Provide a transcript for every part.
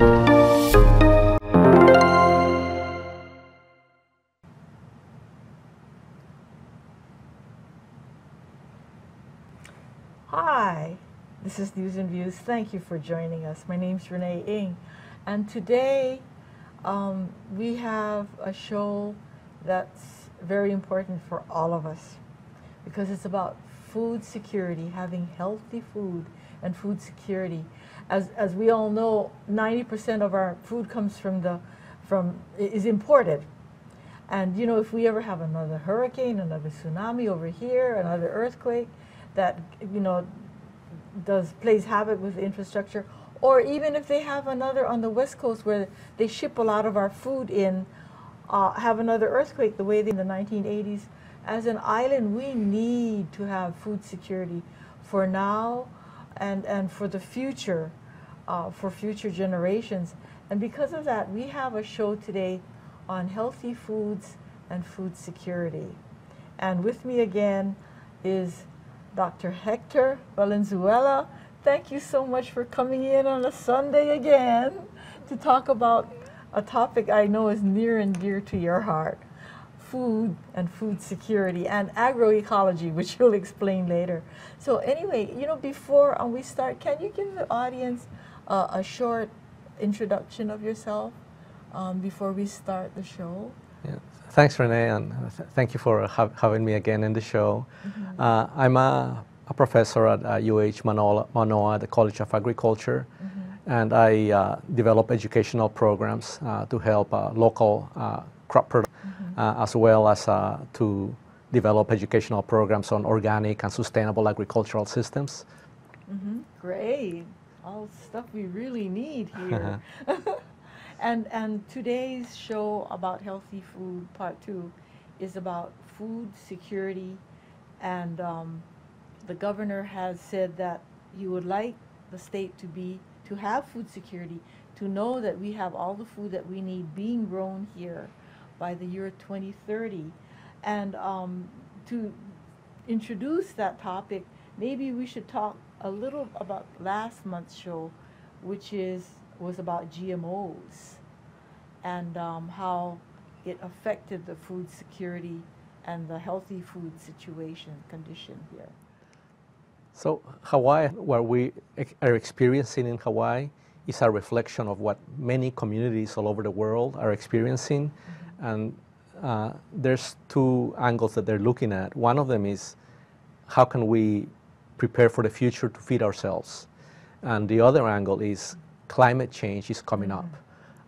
Hi, this is News and Views. Thank you for joining us. My name is Renee Ing, and today um, we have a show that's very important for all of us because it's about food security, having healthy food and food security. As, as we all know, 90% of our food comes from the, from, is imported. And you know, if we ever have another hurricane, another tsunami over here, another earthquake that, you know, does, plays havoc with infrastructure, or even if they have another on the west coast where they ship a lot of our food in, uh, have another earthquake the way they in the 1980s, as an island, we need to have food security for now and, and for the future, uh, for future generations. And because of that, we have a show today on healthy foods and food security. And with me again is Dr. Hector Valenzuela. Thank you so much for coming in on a Sunday again to talk about a topic I know is near and dear to your heart food and food security and agroecology, which you'll explain later. So, anyway, you know, before um, we start, can you give the audience uh, a short introduction of yourself um, before we start the show? Yeah. Thanks, Renee, and th thank you for ha having me again in the show. Mm -hmm. uh, I'm a, a, professor at uh, UH Manoa, Manoa, the College of Agriculture, mm -hmm. and I uh, develop educational programs uh, to help uh, local uh, crop production. As well as to develop educational programs on organic and sustainable agricultural systems. Mm-hmm. Great, all stuff we really need here. And, and today's show about healthy food, part two, is about food security. And um, the governor has said that he would like the state to be, to have food security, to know that we have all the food that we need being grown here by the year 2030. And um, to introduce that topic, maybe we should talk a little about last month's show, which is was about GMOs and um, how it affected the food security and the healthy food situation condition here. So Hawaii, what we are experiencing in Hawaii is a reflection of what many communities all over the world are experiencing. Mm-hmm. And uh, there's two angles that they're looking at. One of them is how can we prepare for the future to feed ourselves? And the other angle is climate change is coming mm-hmm. up.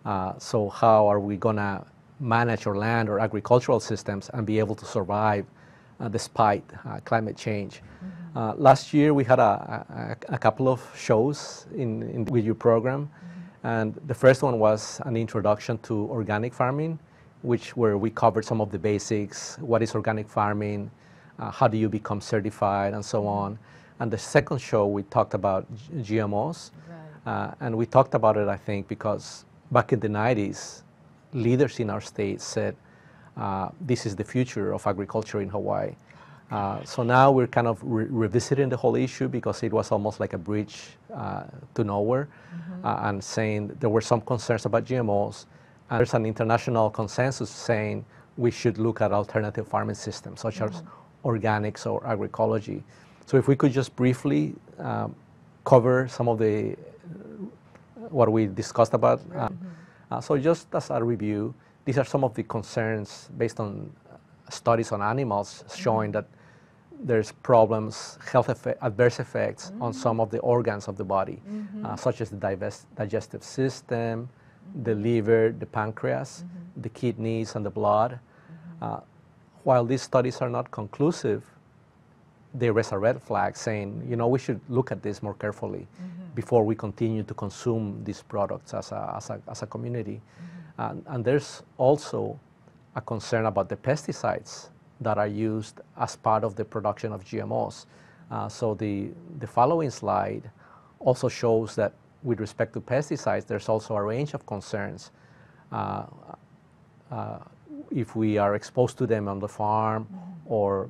Uh, so how are we going to manage our land or agricultural systems and be able to survive uh, despite uh, climate change? Mm-hmm. Uh, last year we had a, a, a couple of shows in, in, with your program, mm-hmm. and the first one was an introduction to organic farming, which where we covered some of the basics: what is organic farming, uh, how do you become certified, and so mm-hmm. on. And the second show we talked about GMOs, right. Uh, and we talked about it, I think, because back in the 90s, leaders in our state said, uh, this is the future of agriculture in Hawaii. Uh, so now we're kind of re revisiting the whole issue because it was almost like a bridge uh, to nowhere mm -hmm. and saying there were some concerns about GMOs. And there's an international consensus saying we should look at alternative farming systems such mm -hmm. as mm-hmm. organics or agroecology. So if we could just briefly um, cover some of the what we discussed about. Mm -hmm. so just as a review, these are some of the concerns based on studies on animals showing mm -hmm. that there's problems, health effect, adverse effects mm -hmm. on some of the organs of the body, mm -hmm. uh, such as the digestive system. The liver, the pancreas, mm -hmm. the kidneys, and the blood. Uh, while these studies are not conclusive, they raise a red flag saying, you know, we should look at this more carefully before we continue to consume these products as a, as a, as a community. Mm-hmm. And, and, there's also a concern about the pesticides that are used as part of the production of GMOs. Uh, so the, the following slide also shows that with respect to pesticides, there's also a range of concerns. Uh, uh, if we are exposed to them on the farm mm-hmm. or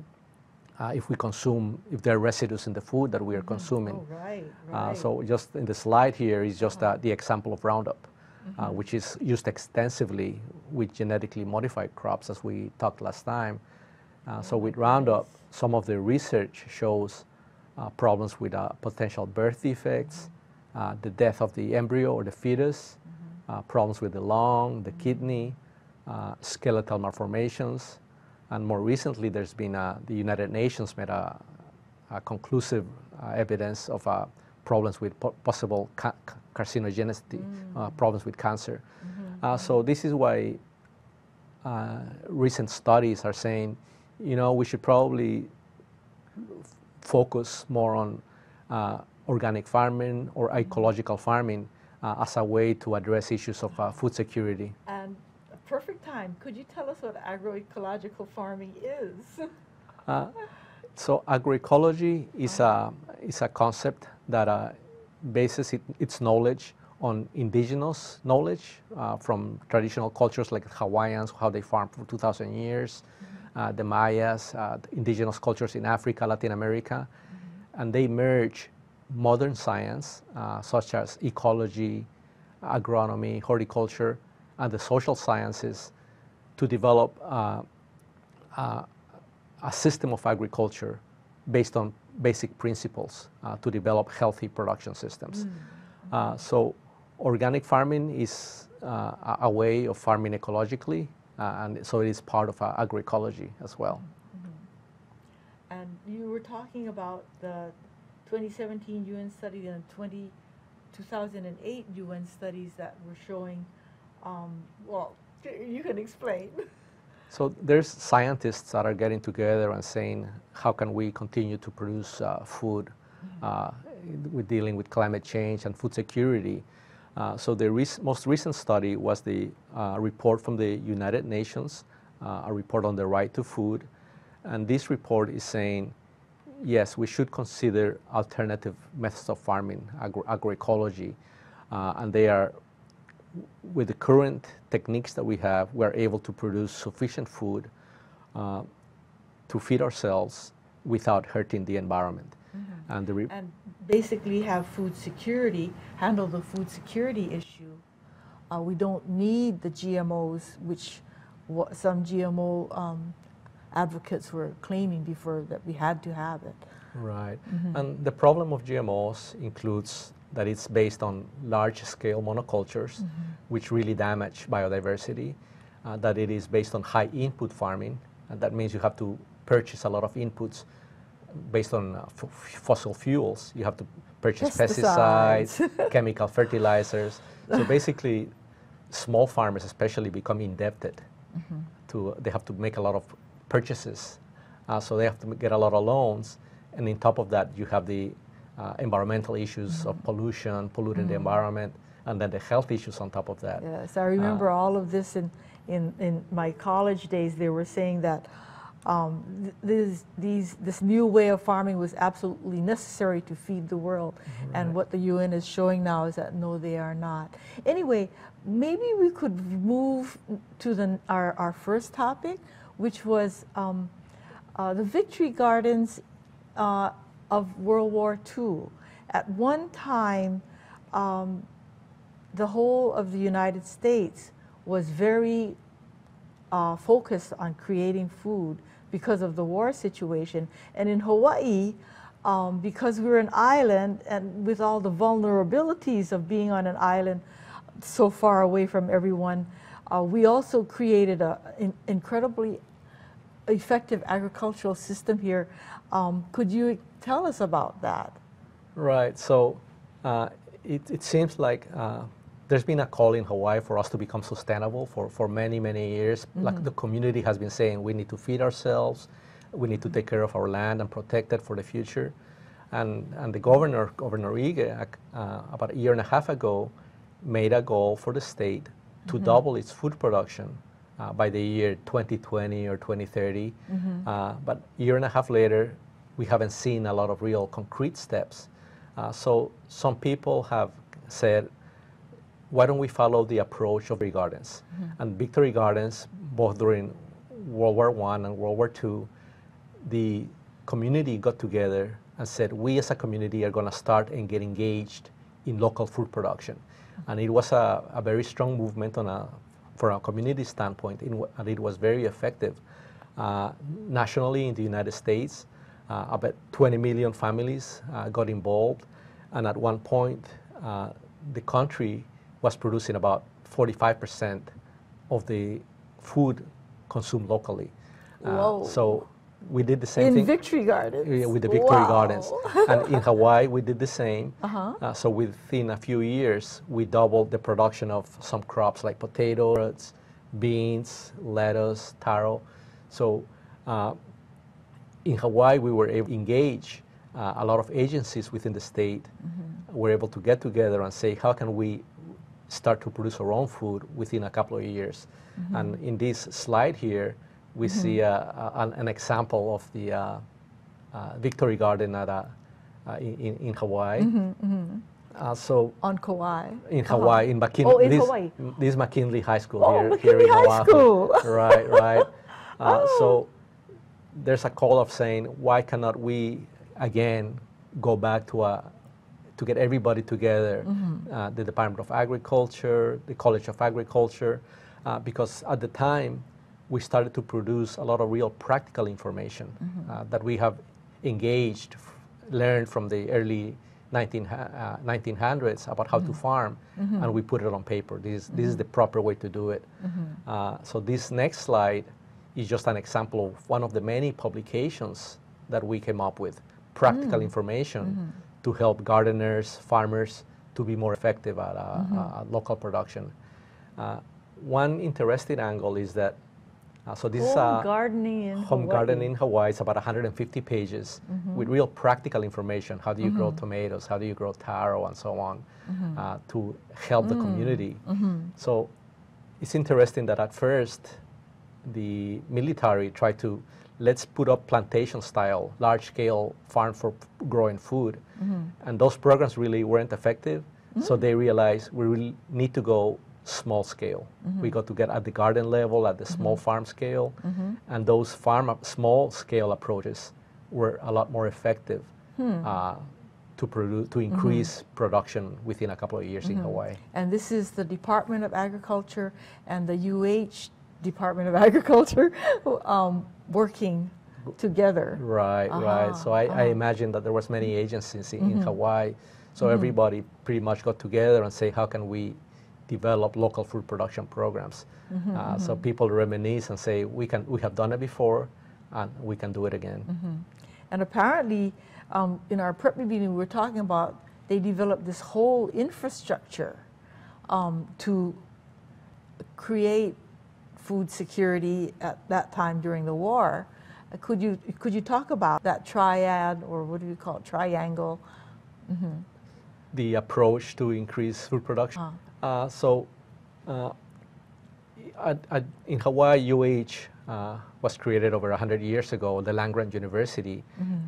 uh, if we consume, if there are residues in the food that we are mm-hmm. consuming. Oh, right, right. Uh, so just in the slide here is just uh, the example of Roundup. uh, which is used extensively with genetically modified crops, as we talked last time. Uh, so with Roundup, some of the research shows uh, problems with uh, potential birth defects, uh, the death of the embryo or the fetus, uh, problems with the lung, the kidney, uh, skeletal malformations, and more recently, there's been uh, the United Nations made a, a conclusive uh, evidence of uh, problems with po- possible ca- ca- carcinogenicity, uh, problems with cancer. Uh, so this is why uh, recent studies are saying, you know, we should probably f- focus more on uh, organic farming or ecological farming uh, as a way to address issues of uh, food security. And a perfect time. Could you tell us what agroecological farming is? Uh, so agroecology is a, is a concept that uh, bases it, its knowledge on indigenous knowledge uh, from traditional cultures like Hawaiians, how they farm for 2,000 years, uh, the Mayas, uh, the indigenous cultures in Africa, Latin America, and they merge modern science uh, such as ecology, agronomy, horticulture, and the social sciences to develop uh, uh, a system of agriculture based on basic principles uh, to develop healthy production systems. Uh, so, organic farming is uh, a- a way of farming ecologically, uh, and so it is part of uh, agroecology as well. And you were talking about the 2017 UN study and 20, 2008 UN studies that were showing, um, well, you can explain. So there's scientists that are getting together and saying, how can we continue to produce uh, food? Uh, with dealing with climate change and food security. Uh, so the rec- most recent study was the uh, report from the United Nations, uh, a report on the right to food, and this report is saying, yes, we should consider alternative methods of farming, agro- agroecology, uh, and they are with the current techniques that we have, we are able to produce sufficient food uh, to feed ourselves without hurting the environment. And the re- and basically have food security, handle the food security issue. Uh, we don't need the GMOs, which some GMO um, advocates were claiming before that we had to have it. right. And the problem of GMOs includes that it's based on large-scale monocultures, which really damage biodiversity. Uh, that it is based on high input farming, and that means you have to purchase a lot of inputs based on uh, f- fossil fuels. You have to purchase Pesticides. pesticides, chemical fertilizers. So basically, small farmers especially become indebted. To they have to make a lot of purchases, uh, so they have to get a lot of loans, and on top of that, you have the uh, environmental issues of pollution, polluting the environment, and then the health issues on top of that. Yes, I remember all of this in, in, in my college days. They were saying that um, th- this, these, this new way of farming was absolutely necessary to feed the world. And what the UN is showing now is that no, they are not. Anyway, maybe we could move to the, our, our first topic, which was um, uh, the victory gardens uh, of World War II. At one time, um, the whole of the United States was very uh, focused on creating food because of the war situation. And in Hawaii, um, because we're an island and with all the vulnerabilities of being on an island so far away from everyone, uh, we also created an incredibly effective agricultural system here. Um, could you tell us about that? Right. So uh, it, it seems like uh, there's been a call in Hawaii for us to become sustainable for, for many, many years. Like the community has been saying, we need to feed ourselves, we need to take care of our land and protect it for the future. And, and the governor, Governor Ige, uh, about a year and a half ago, made a goal for the state to double its food production uh, by the year 2020 or 2030. Uh, but a year and a half later, we haven't seen a lot of real concrete steps. Uh, so some people have said, why don't we follow the approach of Victory Gardens? And Victory Gardens, both during World War One and World War Two, the community got together and said, we as a community are going to start and get engaged in local food production. And it was a, a very strong movement on a, from a community standpoint, in, and it was very effective. Uh, nationally in the United States, uh, about 20 million families uh, got involved, and at one point, uh, the country was producing about 45% of the food consumed locally. Uh, so we did the same thing In. Victory Gardens. Yeah, with the Victory Wow. Gardens. and in Hawaii, we did the same. Uh-huh. Uh, so within a few years, we doubled the production of some crops like potatoes, beans, lettuce, taro. So uh, in Hawaii, we were able to engage uh, a lot of agencies within the state. Mm-hmm. Were able to get together and say, how can we start to produce our own food within a couple of years? Mm-hmm. And in this slide here, we see uh, a- an, an example of the uh, uh, Victory Garden at, uh, uh, in, in Hawaii. Mm-hmm, Uh, so On Kauai. in Uh-huh. Hawaii, in McKinley. Oh, in this, Hawaii. This is McKinley High School Oh, here, McKinley here in High Oahu. School. right, right. Uh, Oh. So there's a call of saying, why cannot we again go back to a to get everybody together, Mm-hmm. uh, the Department of Agriculture, the College of Agriculture, uh, because at the time we started to produce a lot of real practical information Mm-hmm. uh, that we have engaged, f- learned from the early 19, uh, 1900s about how to farm, and we put it on paper. This, this is the proper way to do it. Uh, so this next slide is just an example of one of the many publications that we came up with, practical information to help gardeners, farmers to be more effective at uh, uh, local production. Uh, one interesting angle is that, uh, so this is Home a gardening in home Hawaii. garden in Hawaii. It's about 150 pages mm-hmm. with real practical information. How do you grow mm-hmm. tomatoes? How do you grow taro and so on mm-hmm. uh, to help the community? So it's interesting that at first the military tried to let's put up plantation style, large scale farm for growing food. And those programs really weren't effective. So they realized we really need to go small scale. We got to get at the garden level, at the small farm scale. And those farm small scale approaches were a lot more effective uh, to produce to increase production within a couple of years in Hawaii. And this is the Department of Agriculture and the UH Department of Agriculture um, working together. Right, right. So I, I uh-huh. imagine that there was many agencies in, in Hawaii. So everybody pretty much got together and say, how can we develop local food production programs? uh, So people reminisce and say, we can, we have done it before, and we can do it again. And apparently, um, in our prep meeting, we were talking about they developed this whole infrastructure um, to create food security at that time during the war. Uh, Could you could you talk about that triad, or what do you call it, triangle? the approach to increase food production. Uh, so, uh, at, at, in Hawaii, UH uh, was created over 100 years ago, the land grant university,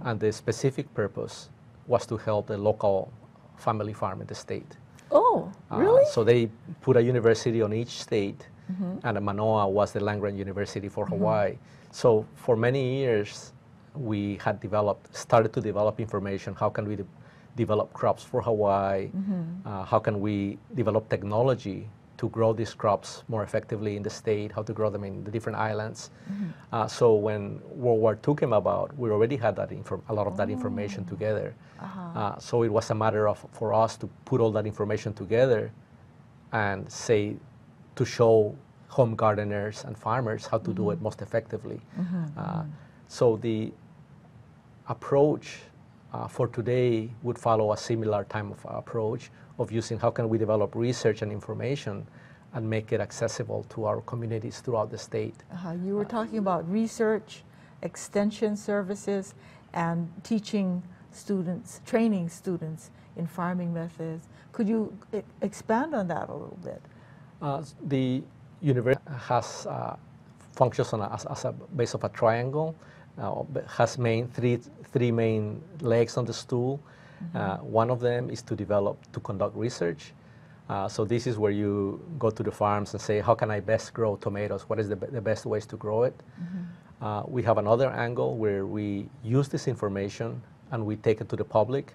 and the specific purpose was to help the local family farm in the state. Oh, Uh, really? so they put a university on each state, and Manoa was the land grant university for Hawaii. So for many years, we had developed, started to develop information. How can we develop crops for Hawaii? Uh, how can we develop technology to grow these crops more effectively in the state? How to grow them in the different islands? Uh, so when World War II came about, we already had that inform- a lot of that information together. Uh, so it was a matter of for us to put all that information together and say to show home gardeners and farmers how to do it most effectively. Uh, so the approach uh, for today would follow a similar type of approach of using how can we develop research and information and make it accessible to our communities throughout the state. Uh-huh. You were talking about research, extension services, and teaching students, training students in farming methods. Could you expand on that a little bit? Uh, the university has uh, functions on a, as, as a base of a triangle, uh, has main three three main legs on the stool. Uh, one of them is to develop to conduct research. Uh, so this is where you go to the farms and say, how can I best grow tomatoes? What is the, the best ways to grow it? Uh, we have another angle where we use this information and we take it to the public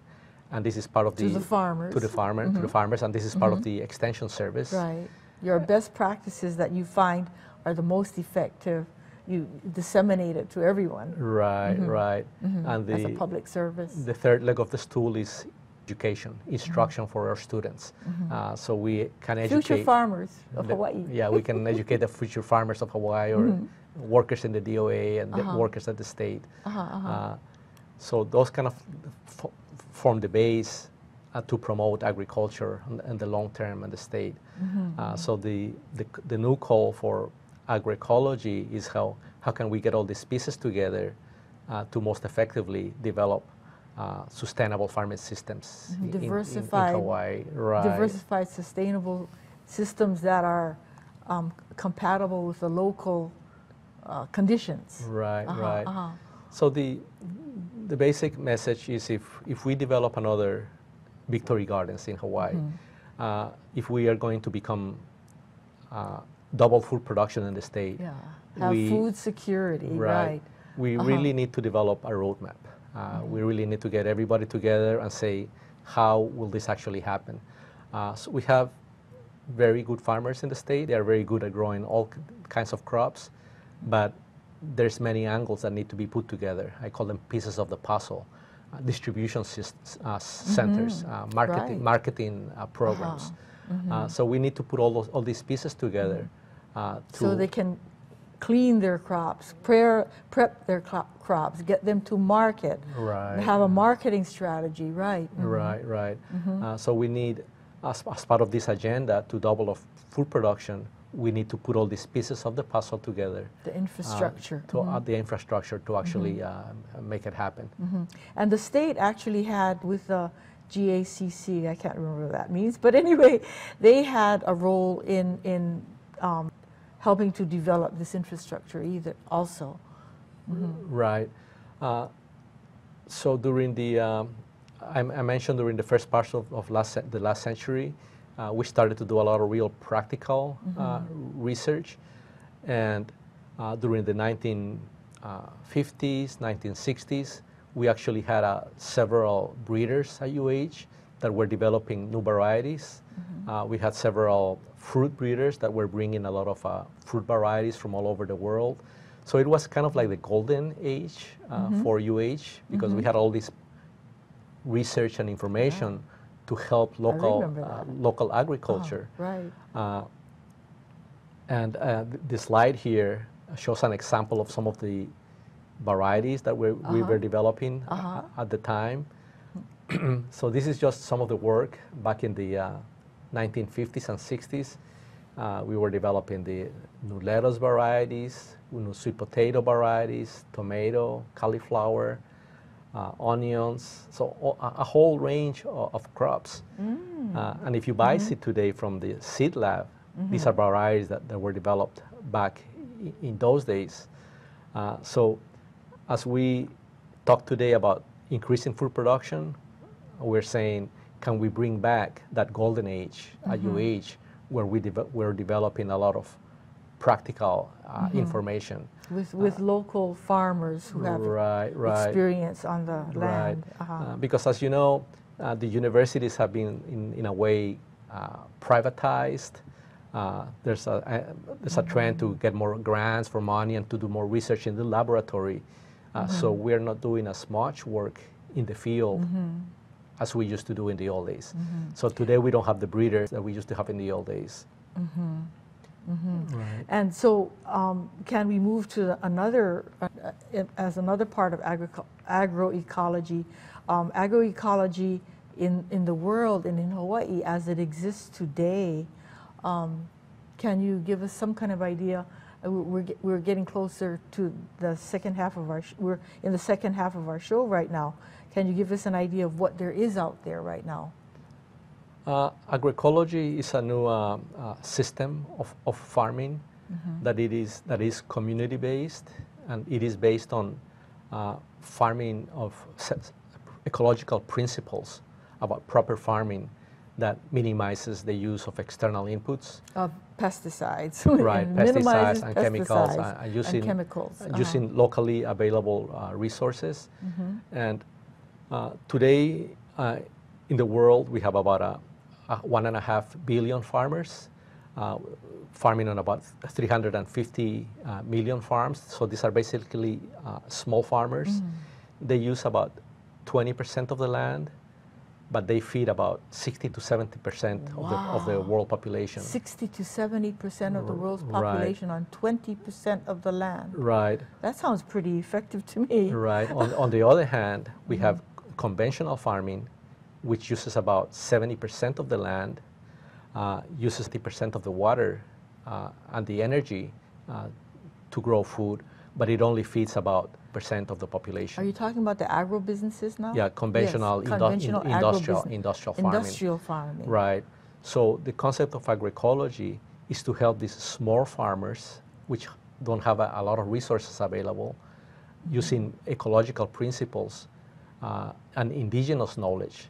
and this is part of the To the the farmers. to the farmer to the farmers, and this is part of the extension service. Right. Your best practices that you find are the most effective. You disseminate it to everyone Right, right. And Mm-hmm. as a the public service. the third leg of the stool is education, instruction for our students. Uh, so we can educate Mm-hmm. Future farmers of the- Hawaii. Yeah, we can educate the future farmers of Hawaii or workers in the DOA and the workers at the state. Uh-huh, uh-huh. Uh, so those kind of f- form the base uh, to promote agriculture in, in the long term in the state. Mm-hmm. Uh, so the, the the new call for agroecology is how how can we get all these pieces together uh, to most effectively develop uh, sustainable farming systems in- in- in, in, Diversified- Hawaii. Right. Diversified, sustainable systems that are um, compatible with the local uh, conditions. Right, Uh-huh, right. uh-huh. So the the basic message is if if we develop another Victory Gardens in Hawaii, Mm-hmm. uh, if we are going to become uh, double food production in the state, Yeah. Have we- food security, right. we Uh-huh. really need to develop a roadmap. Uh, We really need to get everybody together and say, how will this actually happen? Uh, so we have very good farmers in the state. They are very good at growing all kinds of crops, but there's many angles that need to be put together. I call them pieces of the puzzle. Uh, distribution uh, centers, uh, marketing, Right. marketing uh, programs. Uh, so we need to put all those, all these pieces together uh, to So they can clean their crops, prepare, prep their cro- crops, get them to market, Right. have a marketing strategy, right. mhm. Right, right. Uh, so we need, as, as part of this agenda to double of food production, we need to put all these pieces of the puzzle together. The uh, infrastructure. to uh, the infrastructure to actually uh, make it happen. Mhm. And the state actually had with the GACC, I can't remember what that means, but anyway, they had a role in, in um, helping to develop this infrastructure either also. Right. Uh, so during the, um, I, I mentioned during the first part of, of last, the last century, uh, we started to do a lot of real practical uh, research. And uh, during the 1950s, 1960s, we actually had uh, several breeders at UH that were developing new varieties. Uh, we had several fruit breeders that were bringing a lot of uh, fruit varieties from all over the world. So it was kind of like the golden age uh, for UH because we had all this research and information to help local uh, local agriculture. Oh, right. Uh, and uh, th- the slide here shows an example of some of the varieties that we we were developing Uh-huh. at the time. so this is just some of the work back in the uh, 1950s and 60s. Uh, we were developing the new lettuce varieties, new sweet potato varieties, tomato, cauliflower, uh, onions, so a whole range of, of crops. Uh, and if you buy seed today from the seed lab, these are varieties that, that were developed back i- in those days. Uh, so as we talk today about increasing food production, we're saying, can we bring back that golden age at UH where we deve- we're developing a lot of practical uh, information? With, with local farmers who have Uh, Right, right. experience on the Right. land. Uh-huh. Uh, because as you know, uh, the universities have been, in, in a way, uh, privatized. Uh, there's a, a there's a trend to get more grants for money and to do more research in the laboratory. Uh, So we're not doing as much work in the field as we used to do in the old days. So today we don't have the breeders that we used to have in the old days. Right. And so, um, can we move to another, uh, uh, as another part of agric- agroecology, um, agroecology in, in the world and in Hawaii as it exists today? Um, can you give us some kind of idea? Uh, we- We're, we're getting closer to the second half of our, sh- we're in the second half of our show right now. Can you give us an idea of what there is out there right now? Uh, agroecology is a new uh, uh, system of, of farming that it is that is community based and it is based on uh, farming of ecological principles about proper farming that minimizes the use of external inputs, Of pesticides. right? and Pesticides and chemicals, pesticides uh, and using chemicals. uh, uh-huh. using locally available uh, resources. Mm-hmm. And uh, today, uh, in the world, we have about a, a one and a half billion farmers. Uh, farming on about 350 uh, million farms. So these are basically uh, small farmers. Mm. They use about 20% of the land, but they feed about 60 to 70 percent wow. of, the, of the world population. 60 to 70 percent of the world's population right. on 20 percent of the land. Right. That sounds pretty effective to me. Right. on, on the other hand, we mm-hmm. have conventional farming, which uses about 70 percent of the land, uh, uses 50 percent of the water uh, and the energy uh, to grow food, but it only feeds about percent of the population. Are you talking about the agro businesses now? Yeah, conventional, yes, conventional in, industrial, industrial farming. Industrial farming. Right. So the concept of agroecology is to help these small farmers, which don't have a, a lot of resources available, mm-hmm. using ecological principles uh, and indigenous knowledge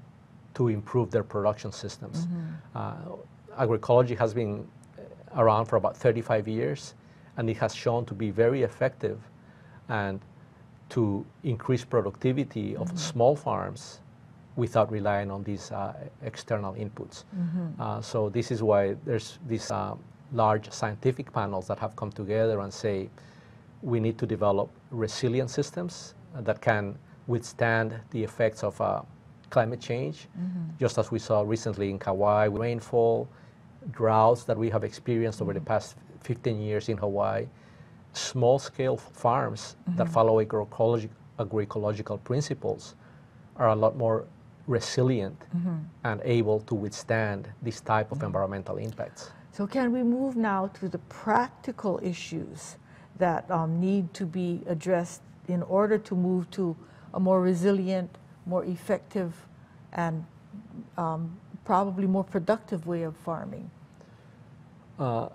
to improve their production systems. Mm-hmm. Uh, agroecology has been around for about 35 years, and it has shown to be very effective and to increase productivity of mm-hmm. small farms without relying on these uh, external inputs. Mm-hmm. Uh, so this is why there's these uh, large scientific panels that have come together and say we need to develop resilient systems that can withstand the effects of uh, climate change, mm-hmm. just as we saw recently in Kauai, rainfall, droughts that we have experienced over the mm-hmm. past 15 years in Hawaii small scale farms mm-hmm. that follow agroecological, agroecological principles are a lot more resilient mm-hmm. and able to withstand this type of mm-hmm. environmental impacts. So, can we move now to the practical issues that um, need to be addressed in order to move to a more resilient, more effective, and um, probably more productive way of farming? Uh,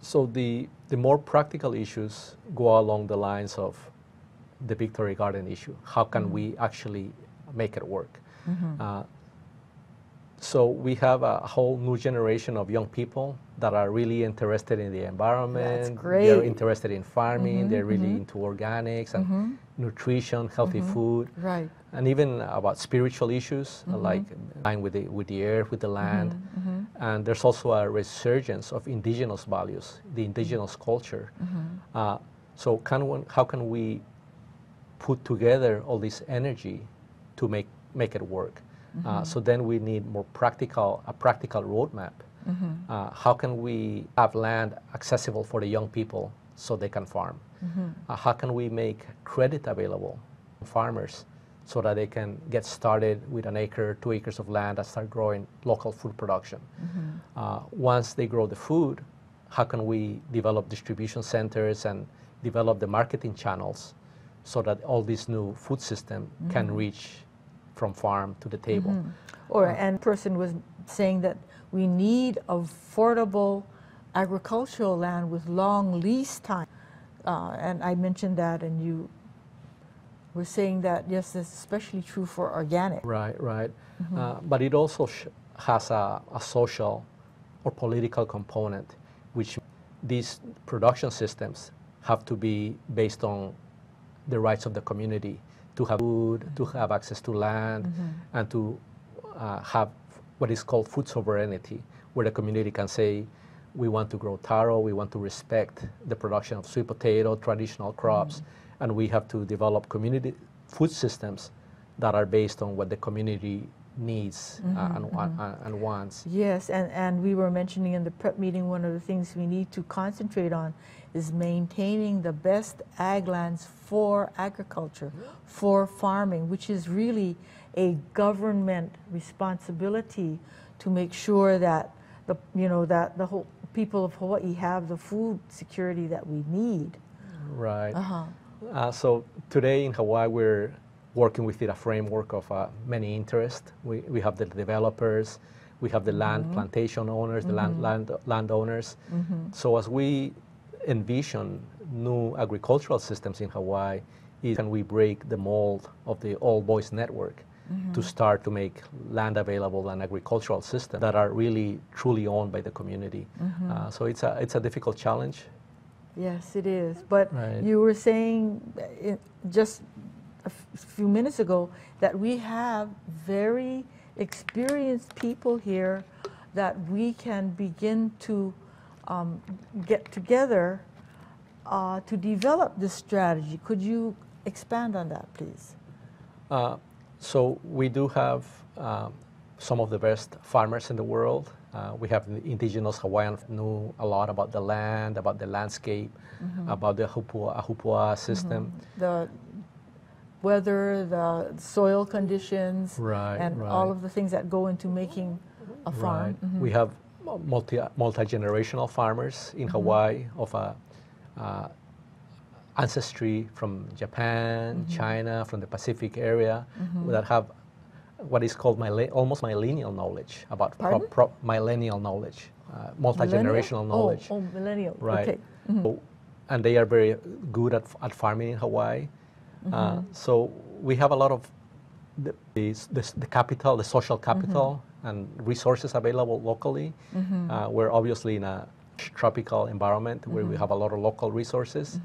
so the the more practical issues go along the lines of the Victory Garden issue. How can mm-hmm. we actually make it work? Mm-hmm. Uh, so we have a whole new generation of young people that are really interested in the environment. That's great. They're interested in farming. Mm-hmm, they're really mm-hmm. into organics and mm-hmm. nutrition, healthy mm-hmm. food. Right. And even about spiritual issues mm-hmm. like lying with the with the earth, with the land. And there's also a resurgence of indigenous values, the indigenous culture. Uh, so can one, how can we put together all this energy to make make it work? Mm-hmm. Uh, so then we need more practical, a practical roadmap. Mm-hmm. Uh, how can we have land accessible for the young people so they can farm? Mm-hmm. Uh, how can we make credit available to farmers so that they can get started with an acre, two acres of land and start growing local food production? Mm-hmm. Uh, once they grow the food, how can we develop distribution centers and develop the marketing channels so that all this new food system can mm-hmm. reach from farm to the table. Mm-hmm. Or, uh, and person was saying that we need affordable agricultural land with long lease time. Uh, and I mentioned that, and you were saying that, yes, that's especially true for organic. Right, right. Mm-hmm. Uh, but it also sh- has a, a social or political component, which these production systems have to be based on the rights of the community to have food, to have access to land, mm-hmm. and to uh, have what is called food sovereignty, where the community can say, we want to grow taro, we want to respect the production of sweet potato, traditional crops, mm-hmm. and we have to develop community food systems that are based on what the community needs uh, mm-hmm, uh, and, mm-hmm. uh, and, wants. Yes, and, and we were mentioning in the prep meeting one of the things we need to concentrate on is maintaining the best ag lands for agriculture, for farming, which is really a government responsibility to make sure that the you know that the whole people of Hawaii have the food security that we need. Right. Uh-huh. Uh, so today in Hawaii we're working within a framework of uh, many interests. We, we have the developers, we have the land mm-hmm. plantation owners, the land, mm-hmm. land landowners. Mm-hmm. So as we envision new agricultural systems in Hawaii, is can we break the mold of the all boys network mm-hmm. to start to make land available and agricultural systems that are really truly owned by the community. Mm-hmm. Uh, so it's a it's a difficult challenge. Yes, it is. But right. you were saying uh, just a few minutes ago that we have very experienced people here that we can begin to um, get together uh, to develop this strategy. Could you expand on that, please? Uh, so we do have um, some of the best farmers in the world. Uh, we have the indigenous Hawaiian knew a lot about the land, about the landscape, about the Ahupua'a, Ahupua'a system. The weather, the soil conditions, Right, and all of the things that go into making a farm. Right. We have multi multi generational farmers in Hawaii of a uh, ancestry from Japan, China, from the Pacific area that have what is called mille- almost millennial knowledge about Pardon? crop millennial knowledge, uh, multi Millennial? generational knowledge. Oh, oh millennial. Right. Okay. So- and they are very good at, at farming in Hawaii. Uh, so we have a lot of the, the, the, the capital, the social capital, and resources available locally. Uh, we're obviously in a tropical environment where we have a lot of local resources.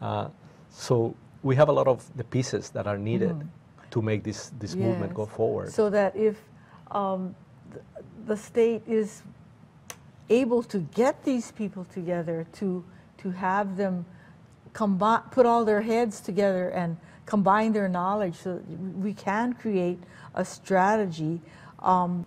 Uh, so we have a lot of the pieces that are needed to make this, this movement go forward. So that if um, th- the state is able to get these people together to to have them combine, put all their heads together and combine their knowledge, so we can create a strategy um,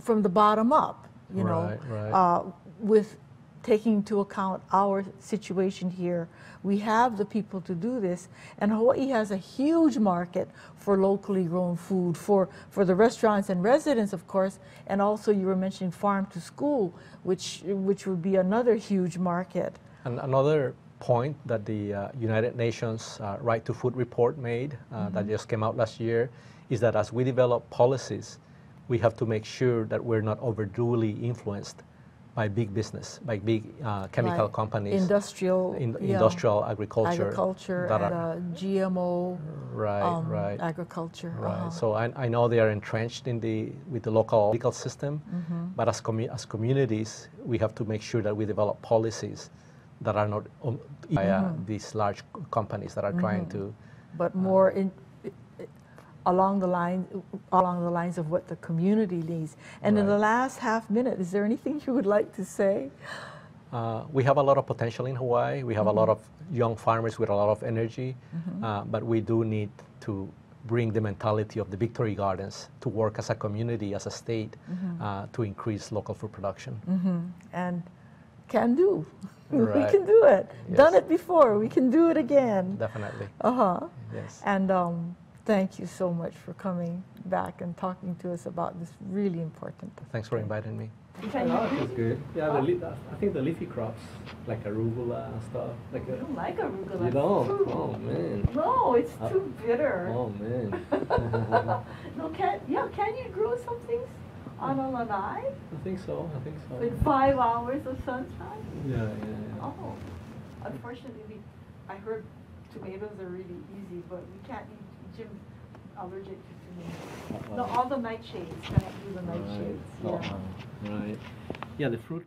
from the bottom up. You know, Right, right. Uh, with taking into account our situation here. We have the people to do this, and Hawaii has a huge market for locally grown food for, for the restaurants and residents, of course, and also you were mentioning farm to school, which, which would be another huge market. And another point that the uh, United Nations uh, Right to Food report made uh, that just came out last year is that as we develop policies, we have to make sure that we're not overduly influenced by big business, by big uh, chemical like companies, Industrial, in, yeah, industrial agriculture, agriculture that and are uh, GMO right, um, right. agriculture. Right. uh-huh. So I, I know they are entrenched in the with the local legal system, Mm-hmm. but as commu- as communities, we have to make sure that we develop policies that are not um, by uh, Mm-hmm. these large companies that are trying to. but more in, along the line along the lines of what the community needs. And in the last half minute, is there anything you would like to say? Uh, we have a lot of potential in Hawaii. We have a Mm-hmm. lot of young farmers with a lot of energy, uh, but we do need to bring the mentality of the Victory Gardens to work as a community, as a state, Mm-hmm. uh, to increase local food production. And can do. we can do it. Done it before. We can do it again. Definitely. Uh huh. Yes. And um, thank you so much for coming back and talking to us about this really important. Thanks for inviting me. Can you- That's good. Yeah, the le- I think the leafy crops, like arugula and stuff. Like I don't like arugula. you don't? Oh man. No, it's Uh, too bitter. Oh man. no, can yeah, can you grow some things on a lanai I think so. I think so. with five hours of sunshine? Yeah, yeah, yeah. Oh, unfortunately, we, I heard tomatoes are really easy, but we can't eat. Jim's allergic to tomatoes. No, all the nightshades cannot do the nightshades. Oh, Yeah. Uh-huh, right. Yeah, the fruit.